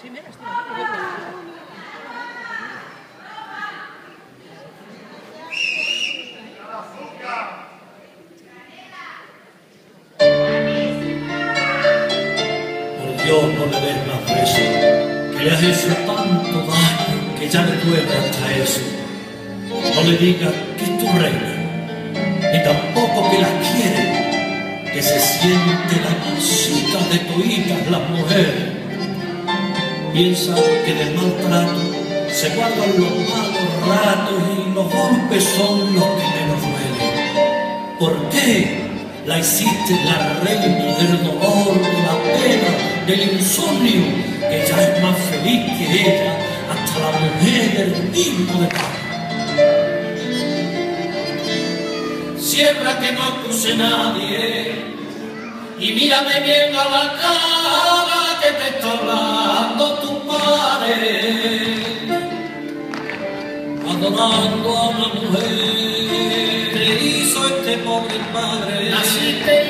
Por Dios no le des más besos, que le has hecho tanto daño que ya le duele hasta eso. No le digas que es tu reina, ni tampoco que la quiere, que se siente la cosita de tu hija la mujer. Piensa que del maltrato se guardan los malos ratos y los golpes son los que menos duelen. ¿Por qué la hiciste la reina del dolor, de la pena, del insomnio, que ya es más feliz que ella, hasta la mujer del mismo de paz? Siembra que no acuse nadie y mírame bien a la cara que te está hablando tu padre. Adorando a una mujer, te hizo este pobre padre. Naciste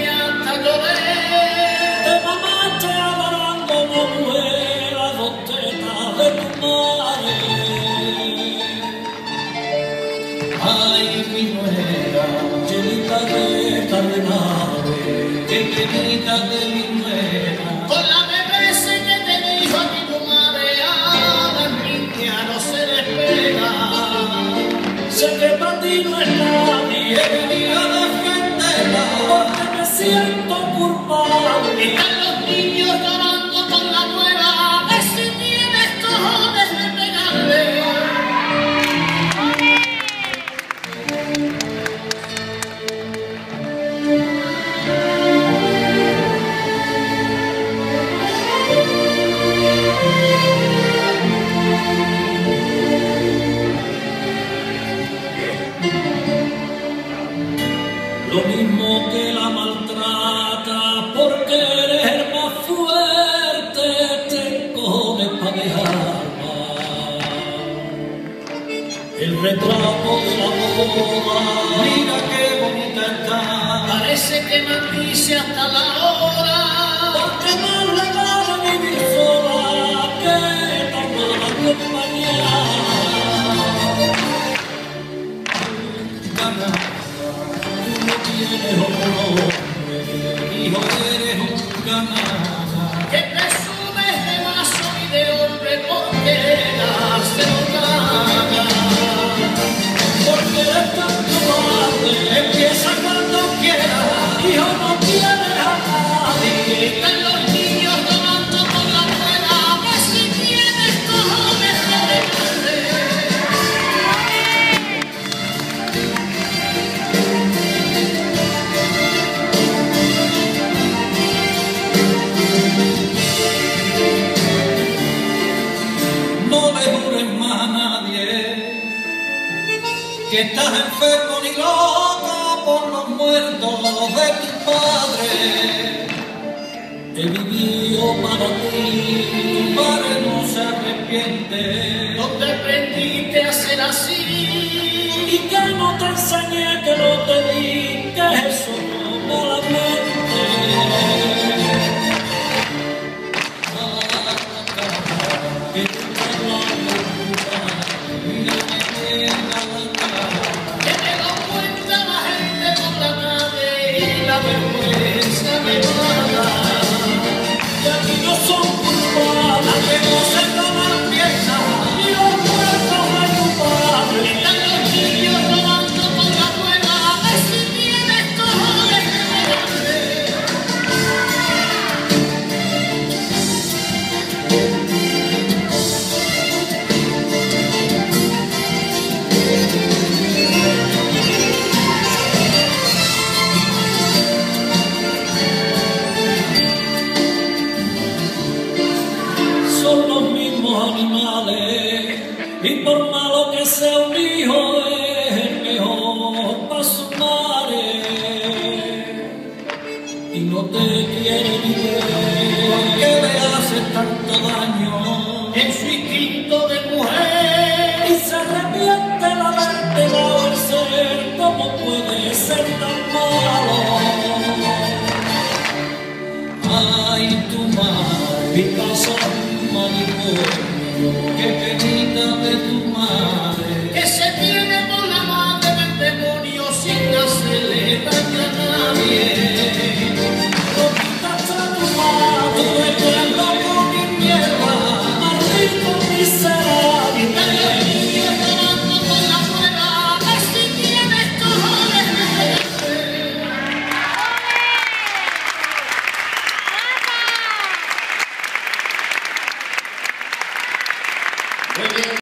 Sé que para ti no es nadie, he venido a defenderla, porque me siento Lo mismo que la maltrata, porque eres más fuerte, te comes para dejarla. El retrato de la boda, mira qué bonita está. Parece que maldice hasta la hora. Porque más le vale vivir sola que tan mala compañía. Gana, tú no tienes otro nombre, hijo eres un que estás enfermo ni loca por los muertos de tu padre. He vivido para ti, tu padre no se arrepiente. ¿Dónde aprendiste a ser así? Y que no te enseñé que no te di, que eso no malamente. Que te está hablando tu y por malo que sea un hijo es el mejor para su madre. Y no te quiere ni ver ¿por qué le hace tanto daño. En su instinto de mujer, y se arrepiente haberte dado el ser cómo puede demonio, que penita de tu